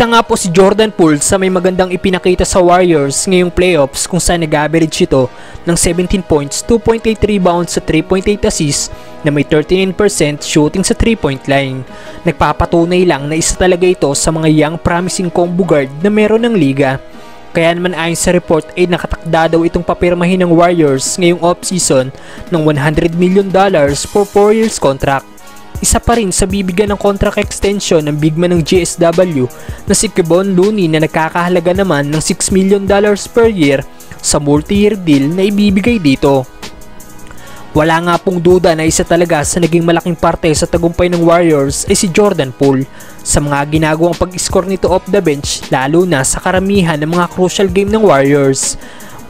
Isa nga po si Jordan Poole sa may magandang ipinakita sa Warriors ngayong playoffs kung saan nag-average ito ng 17 points, 2.8 rebounds sa 3.8 assists na may 39% shooting sa 3-point line. Nagpapatunay lang na isa talaga ito sa mga young promising combo guard na meron ng liga. Kaya naman ayon sa report ay nakatakda daw itong papirmahin ng Warriors ngayong offseason ng 100 million dollars for 4 years contract. Isa pa rin sa bibigyan ng contract extension ng big man ng GSW na si Kevon Looney na nagkakahalaga naman ng 6 million dollars per year sa multi-year deal na ibibigay dito. Wala nga pong duda na isa talaga sa naging malaking parte sa tagumpay ng Warriors ay si Jordan Poole sa mga ginagawang pag-score nito off the bench lalo na sa karamihan ng mga crucial game ng Warriors.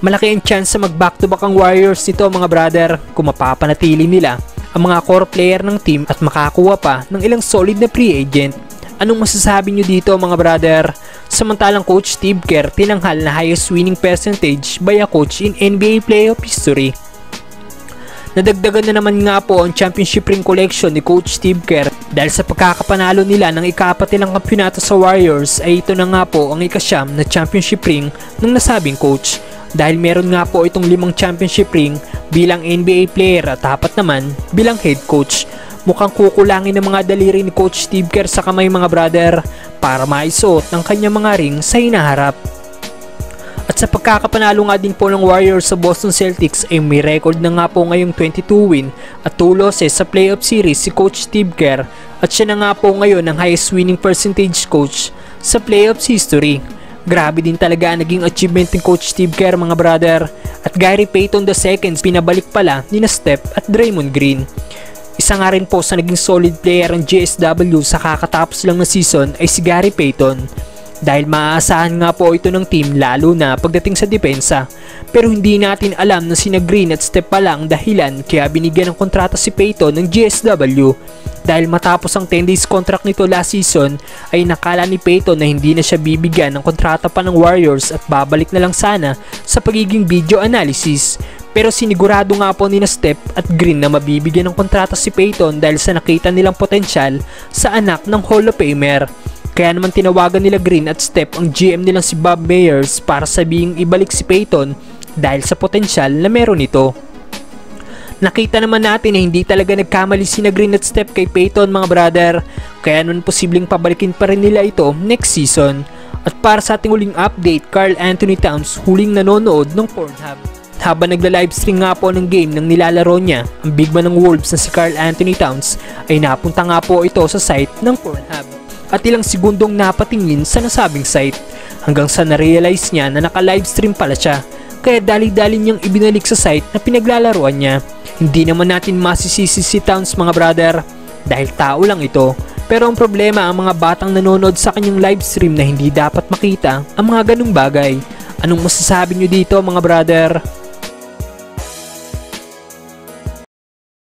Malaki ang chance sa mag back to back ang Warriors nito mga brother kung mapapanatili nila ang mga core player ng team at makakuha pa ng ilang solid na free agent. Anong masasabi nyo dito mga brother? Samantalang coach Steve Kerr tinanghal na highest winning percentage by a coach in NBA playoff history. Nadagdagan na naman nga po ang championship ring collection ni Coach Steve Kerr dahil sa pagkakapanalo nila ng ikapat nilang kampyonato sa Warriors ay ito na nga po ang ikasyam na championship ring ng nasabing coach. Dahil meron nga po itong limang championship ring bilang NBA player at apat naman bilang head coach. Mukhang kukulangin ng mga daliri ni Coach Steve Kerr sa kamay mga brother para maisuot ng kanyang mga ring sa hinaharap. At sa pagkakapanalo nga din po ng Warriors sa Boston Celtics ay may record na nga po ngayong 22 win at 2 losses sa playoff series si Coach Steve Kerr at siya na nga po ngayon ang highest winning percentage coach sa playoffs history. Grabe din talaga ang naging achievement ni Coach Steve Kerr mga brother at Gary Payton II pinabalik pala ni na Steph at Draymond Green. Isa nga rin po sa naging solid player ng GSW sa kakatapos lang na season ay si Gary Payton dahil maaasahan nga po ito ng team lalo na pagdating sa depensa. Pero hindi natin alam na sina Green at Step pa lang dahilan kaya binigyan ng kontrata si Payton ng GSW. Dahil matapos ang 10 days contract nito last season ay nakala ni Payton na hindi na siya bibigyan ng kontrata pa ng Warriors at babalik na lang sana sa pagiging video analysis. Pero sinigurado nga po ni na Step at Green na mabibigyan ng kontrata si Payton dahil sa nakita nilang potensyal sa anak ng Hall of Famer. Kaya naman tinawagan nila Green at Step ang GM nilang si Bob Mayers para sabihing ibalik si Payton dahil sa potensyal na meron ito. Nakita naman natin na hindi talaga nagkamali si na Green at Step kay Payton mga brother, kaya naman posibleng pabalikin pa rin nila ito next season. At para sa ating huling update, Carl Anthony Towns huling nanonood ng Pornhub. Habang nagla-livestream nga po ng game ng nilalaro niya, ang big man ng Wolves na si Carl Anthony Towns ay napunta nga po ito sa site ng Pornhub. At ilang segundong napatingin sa nasabing site hanggang sa na-realize niya na naka-livestream pala siya kaya dali-dali niyang ibinalik sa site na pinaglalaruan niya. Hindi naman natin masisisi si Towns mga brother dahil tao lang ito. Pero ang problema ang mga batang nanonood sa kanyang livestream na hindi dapat makita ang mga ganung bagay. Anong masasabi nyo dito mga brother?